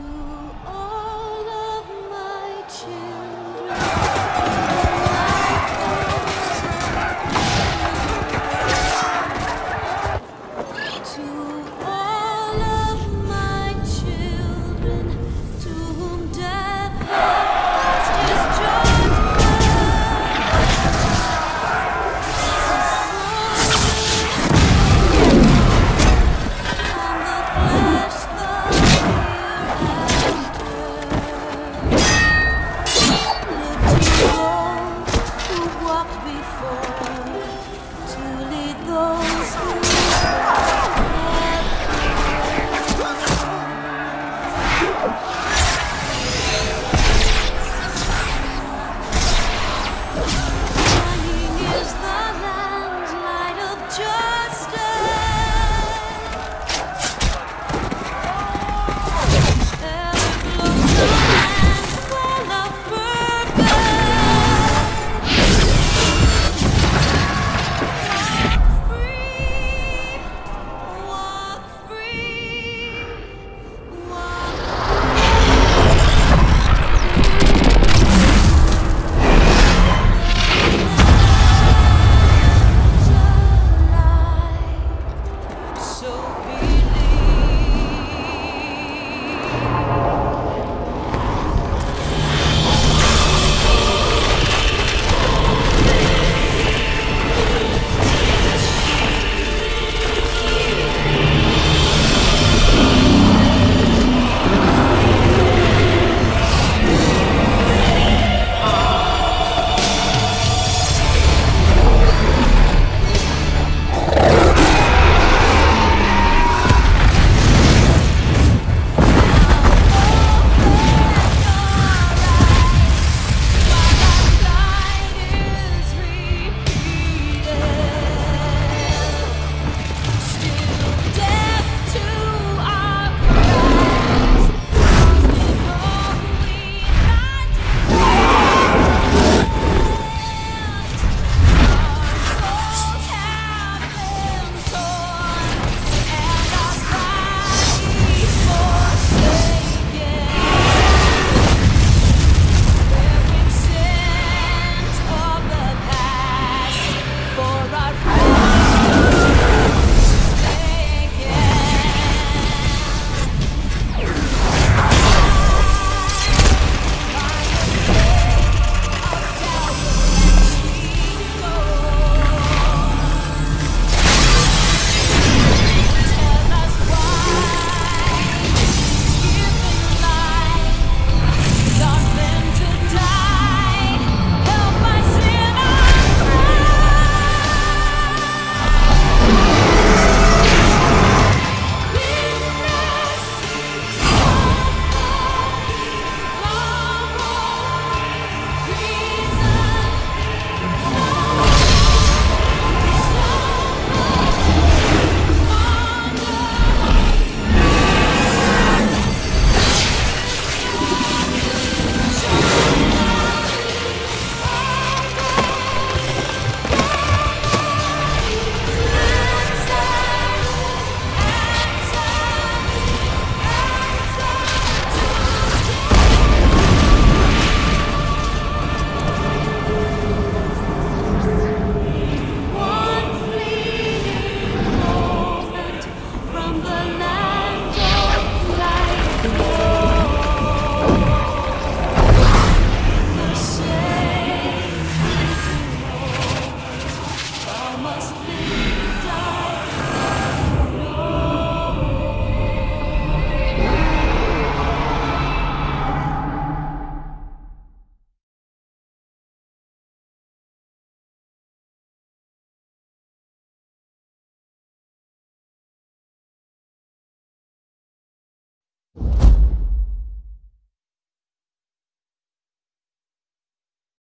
to